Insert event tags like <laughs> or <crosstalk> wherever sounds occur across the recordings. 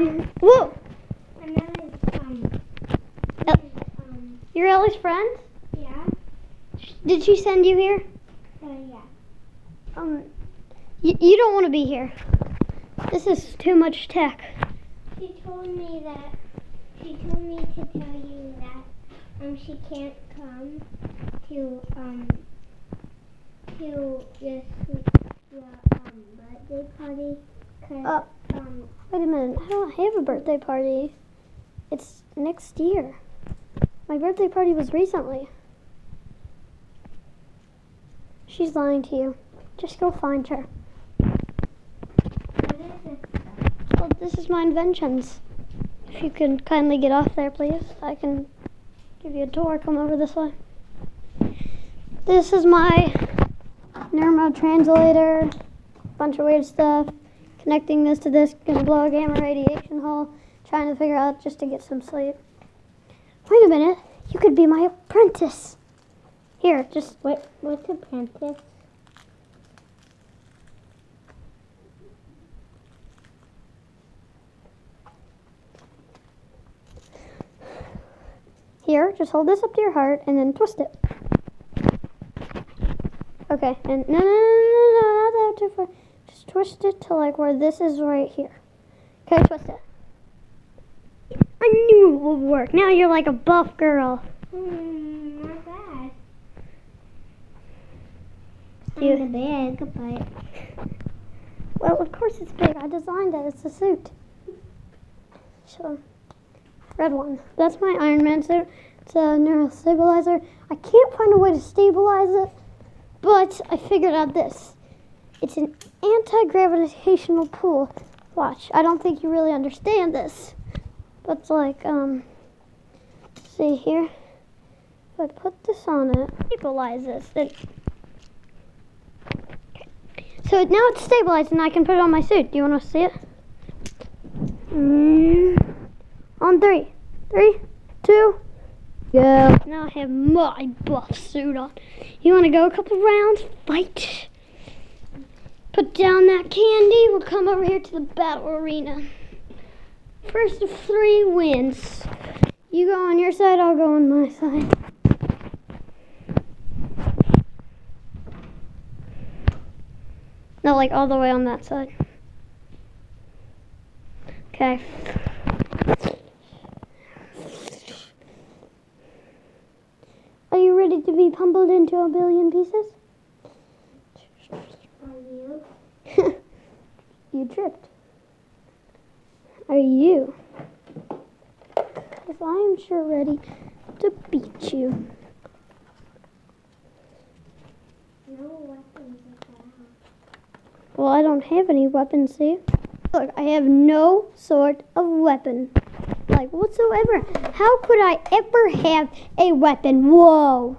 Whoa! I'm Ellie's, um, El- um, You're Ellie's friend? yeah, Did she send you here? uh, yeah. Um, y- you don't want to be here. This is too much tech. She told me that, she told me to tell you that, um, she can't come to, um, to this, the, um, birthday party, Uh, um, Wait a minute. I don't have a birthday party. It's next year. My birthday party was recently. She's lying to you. Just go find her. what is this? Well, is my inventions. If you can kindly get off there, please, I can give you a tour. Come over this way. This is my Nermo translator. Bunch of weird stuff. Connecting this to this, gonna blow a gamma radiation hole. Trying to figure out just to get some sleep. Wait a minute. You could be my apprentice. Here, just What, what's apprentice? Here, just hold this up to your heart and then twist it. Okay, and no, no, no, no, no, not that too far. Just twist it to like where this is right here. Okay, twist it. I knew it would work. Now you're like a buff girl. Hmm, not bad. You- Kinda big, but Well, of course it's big. I designed it. It's a suit. So, red one. That's my Iron Man suit. It's a neural stabilizer. I can't find a way to stabilize it, but I figured out this. It's an anti-gravitational pull. Watch. I don't think you really understand this, but like um. See here. If I put this on it, stabilize this. It so now it's stabilized and I can put it on my suit. Do you want to see it? Mm. On three. Three, two, go. Now I have my buff suit on. You want to go a couple rounds? Fight. Put down that candy. We'll come over here to the battle arena. First of three wins. You go on your side, I'll go on my side. No, like all the way on that side. Okay. Are you ready to be pummeled into a billion pieces? are you? You tripped. Are you? Because I am sure ready to beat you. No. Well, I don't have any weapons, see? Look, I have no sort of weapon. Like, whatsoever. How could I ever have a weapon? Whoa.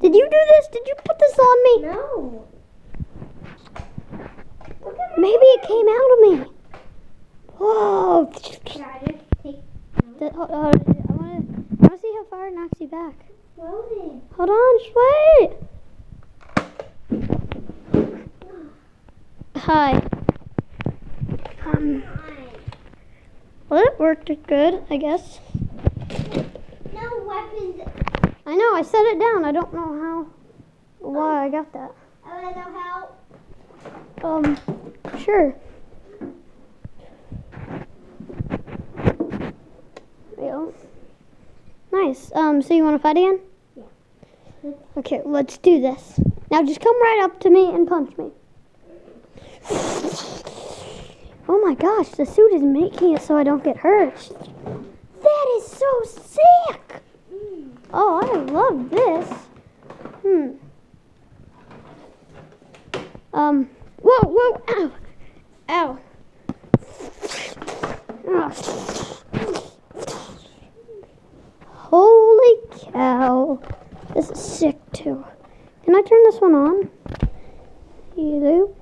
Did you do this? Did you put this on me? No. Maybe it came out of me. Whoa. Should I just take Th- hold- hold- I want to see how far it knocks you back. Hold on, just wait. Hi. Um, well, it worked good, I guess. No weapons. I know, I set it down. I don't know how, why I got that. I want no help. Um, sure. Go. Nice. Um, so you want to fight again? Yeah. Okay, let's do this. Now just come right up to me and punch me. Oh my gosh, the suit is making it so I don't get hurt. That is so sick! Oh, I love this. Hmm. Um, whoa, whoa, ow, ow. Holy cow. This is sick too. Can I turn this one on? You do.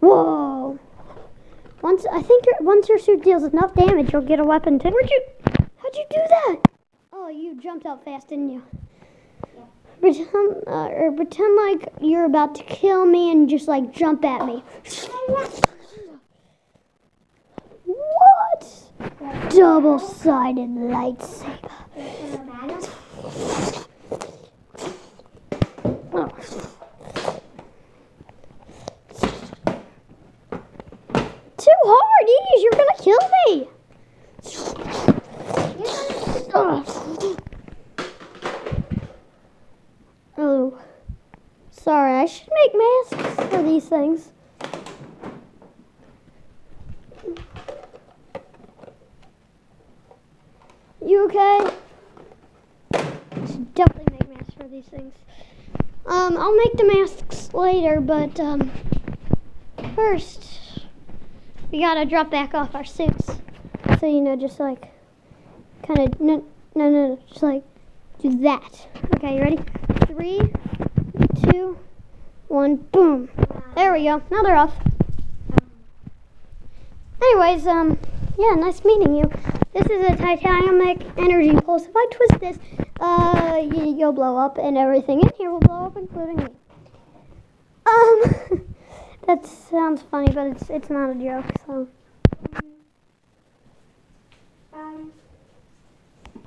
Whoa. Once I think once your suit deals enough damage, you'll get a weapon too. Where'd you? How'd you do that? Oh, you jumped out fast, didn't you? Pretend, uh, or pretend like you're about to kill me and just like jump at me. What? Double-sided lightsaber. Too hard, Ease, you're gonna kill me. Oh, sorry. I should make masks for these things. You okay? I should definitely make masks for these things. Um, I'll make the masks later, but um, first we gotta drop back off our suits. So you know, just like kind of no, no, no, just like do that. Okay, you ready? Three, two, one, boom. There we go. Now they're off. Anyways, um, yeah, nice meeting you. This is a titanium energy pulse. If I twist this, uh, you'll blow up, and everything in here will blow up, including me. Um, <laughs> that sounds funny, but it's it's not a joke. So. Um,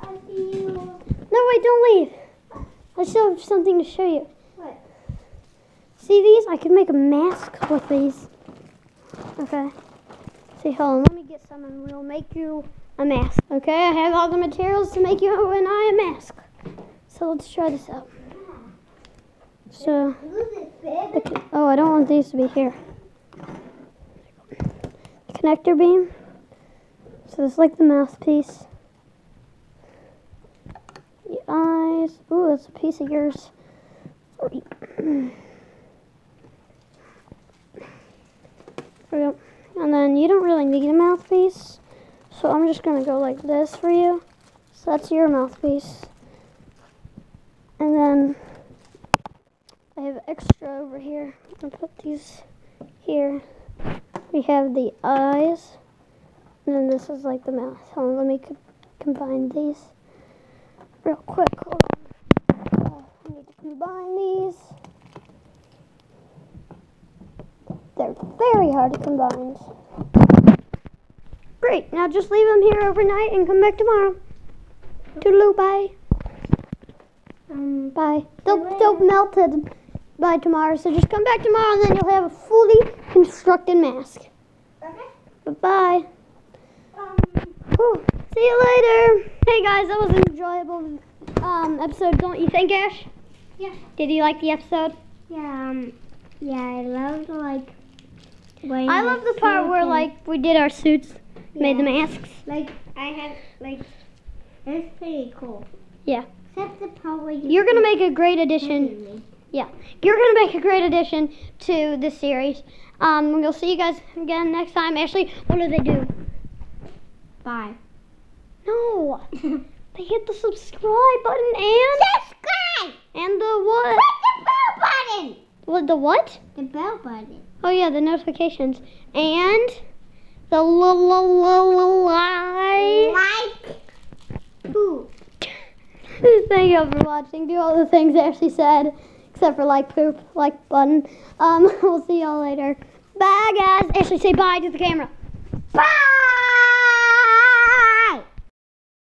I'll see you. No, wait, don't leave. I still have something to show you. See these? I could make a mask with these. Okay. See, hold on. Let me get some and we'll make you a mask. Okay, I have all the materials to make you an eye mask. So let's try this out. So, the oh, I don't want these to be here. Connector beam. So it's like the mouthpiece. The eyes. Ooh, that's a piece of yours. <clears throat> Go. And then you don't really need a mouthpiece. So I'm just going to go like this for you. So that's your mouthpiece. And then I have extra over here. I'll put these here. We have the eyes. And then this is like the mouth. Hold on, let me co- combine these real quick. Oh, I need to combine these. They're very hard to combine. Great. Now just leave them here overnight and come back tomorrow. Toodaloo, bye. Um, Bye. They'll, they'll melted by tomorrow, so just come back tomorrow and then you'll have a fully constructed mask. okay. Bye-bye. Um, Whew. See you later. Hey guys, that was an enjoyable um, episode, don't you think, Ash? Yeah. Did you like the episode? yeah, um, yeah, I love the, like, I love the part where like we did our suits, made the masks. Like, I have, like, it's pretty cool. Yeah. Except the part where you You're gonna make a great addition. me. You're gonna make a great addition to the series. Um, we'll see you guys again next time. Ashley, what do they do? Bye. No, <laughs> they hit the subscribe button and Subscribe! and the what? Click the bell button! What the what? The bell button. Oh yeah, the notifications and the l l l like. Like. Ooh. <laughs> Thank you all for watching. Do all the things Ashley said, except for like poop, like button. Um, <laughs> we'll see y'all later. Bye guys. Ashley, say bye to the camera. Bye!